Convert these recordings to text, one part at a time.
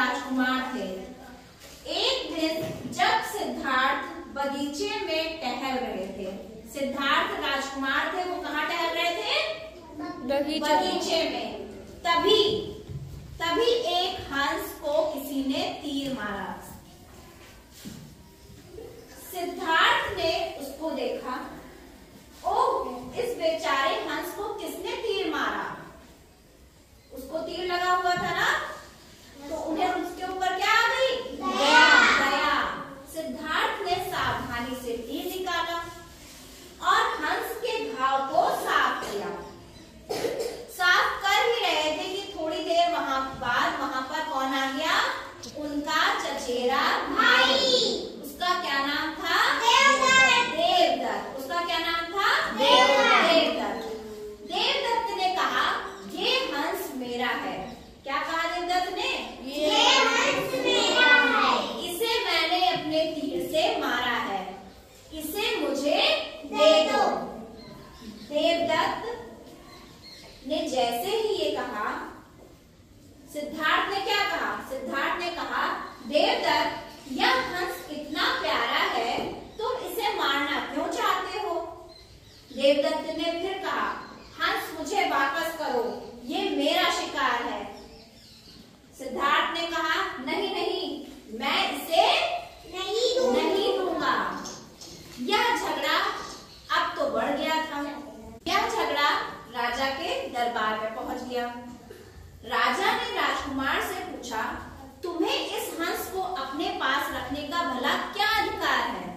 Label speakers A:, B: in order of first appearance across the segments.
A: राजकुमार थे। एक दिन जब सिद्धार्थ बगीचे में टहल रहे थे सिद्धार्थ राजकुमार थे वो कहाँ टहल रहे थे? बगीचे में। तभी तभी एक हंस को किसी ने तीर मारा। है? क्या कहा देवदत्त ने ये
B: हंस मेरा है।
A: इसे मैंने अपने तीर से मारा है। इसे मुझे दे। दो। देवदत्त ने जैसे ही ये कहा सिद्धार्थ ने क्या कहा? सिद्धार्थ ने कहा देवदत्त यह हंस इतना प्यारा है तुम इसे मारना क्यों चाहते हो देवदत्त ने फिर कहा हंस मुझे वापस करो ये मेरा शिकार है सिद्धार्थ ने कहा नहीं नहीं मैं इसे
B: नहीं नहीं दूँगा
A: यह झगड़ा अब तो बढ़ गया था यह झगड़ा राजा के दरबार गया। राजा ने राजकुमार से पूछा, तुम्हें इस हंस को अपने पास रखने का भला क्या अधिकार है?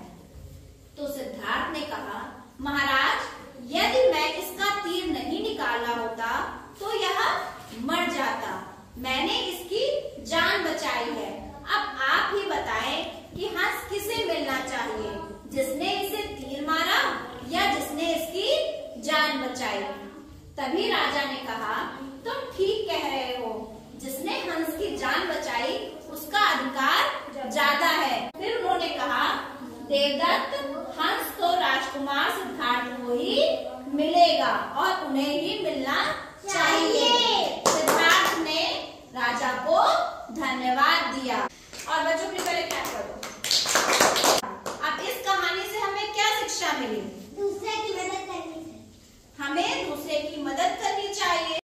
A: तो सिद्धार्थ ने कहा, महाराज, यदि मैं इसका तीर नहीं निकाला होता तो यह मर जाता। मैंने इसकी जान बचाई है। अब आप ही बताएँ कि हंस किसे मिलना चाहिए? जिसने इसे तीर मारा या जिसने इसकी जान बचाई? तभी राजा ने कहा, तुम ठीक कह रहे हो। जिसने हंस की जान बचाई, उसका अधिकार ज़्यादा है। फिर उन्होंने कहा, देवदत्त, हंस तो राजकुमार सिद्धार्थ को ही मिलेगा और उन्हें ही मिलना चाहिए। सिद्धार्थ ने राजा को धन्यवाद दिया। और बच्चों के पहले क्या करो? अब इस कहानी से हमें क्या शिक्षा मिली?
B: दूसरे की मदद
A: हमें दूसरे की मदद करनी चाहिए।